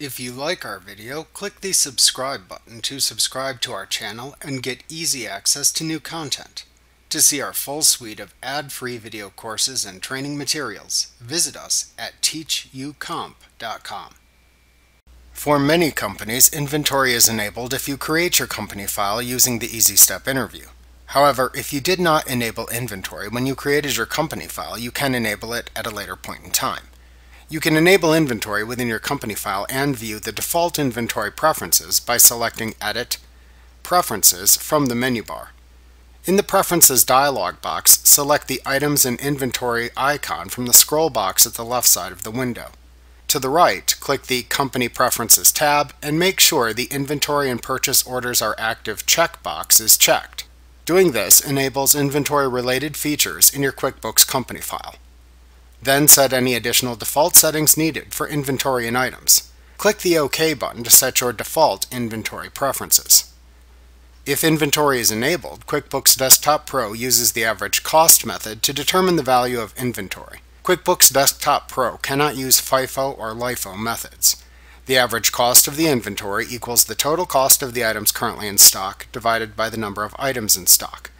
If you like our video, click the subscribe button to subscribe to our channel and get easy access to new content. To see our full suite of ad-free video courses and training materials, visit us at teachucomp.com. For many companies, inventory is enabled if you create your company file using the Easy Step interview. However, if you did not enable inventory when you created your company file, you can enable it at a later point in time. You can enable inventory within your company file and view the default inventory preferences by selecting Edit, Preferences from the menu bar. In the Preferences dialog box, select the Items and Inventory icon from the scroll box at the left side of the window. To the right, click the Company Preferences tab and make sure the Inventory and Purchase Orders are Active checkbox is checked. Doing this enables inventory-related features in your QuickBooks company file. Then set any additional default settings needed for inventory and items. Click the OK button to set your default inventory preferences. If inventory is enabled, QuickBooks Desktop Pro uses the average cost method to determine the value of inventory. QuickBooks Desktop Pro cannot use FIFO or LIFO methods. The average cost of the inventory equals the total cost of the items currently in stock divided by the number of items in stock.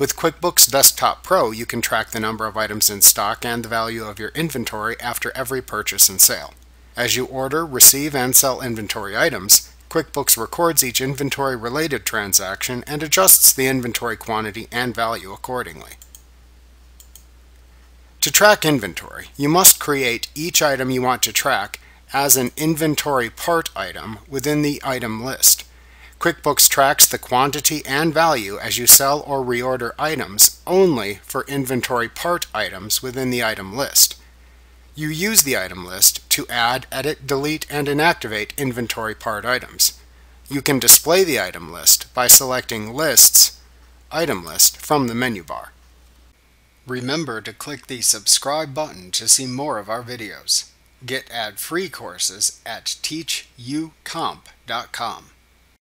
With QuickBooks Desktop Pro, you can track the number of items in stock and the value of your inventory after every purchase and sale. As you order, receive, and sell inventory items, QuickBooks records each inventory-related transaction and adjusts the inventory quantity and value accordingly. To track inventory, you must create each item you want to track as an inventory part item within the item list. QuickBooks tracks the quantity and value as you sell or reorder items only for inventory part items within the item list. You use the item list to add, edit, delete, and inactivate inventory part items. You can display the item list by selecting Lists, Item List from the menu bar. Remember to click the subscribe button to see more of our videos. Get ad-free courses at teachucomp.com.